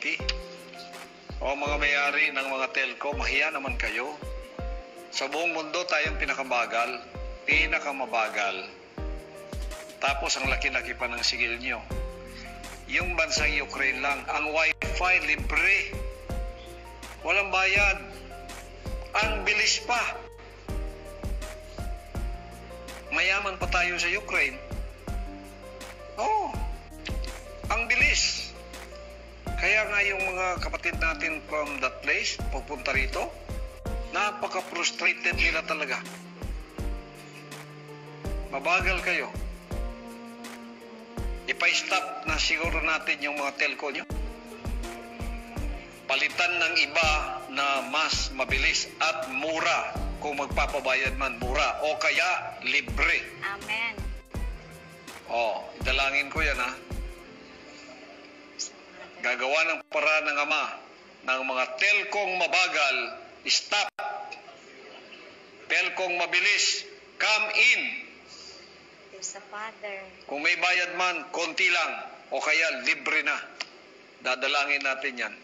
IT. O mga may-ari ng mga telco, mahiya naman kayo. Sa buong mundo tayong pinakabagal, pinakamabagal. Tapos ang laki-laki pa ng sigil nyo. Yung bansang Ukraine lang, ang wifi libre. Walang bayad. Ang bilis pa. Mayaman pa tayo sa Ukraine yung mga kapatid natin from that place, pupunta rito, napaka-frustrated nila talaga. Mabagal kayo. Ipa-stop na siguro natin yung mga telco nyo. Palitan ng iba na mas mabilis at mura kung magpapabayad man mura o kaya libre. Amen. Oh, dalangin ko yan ha. Gagawa ng paraan ng Ama ng mga telkong mabagal, stop. Telkong mabilis, come in. There's a Father. Kung may bayad man, konti lang o kaya libre na. Dadalangin natin yan.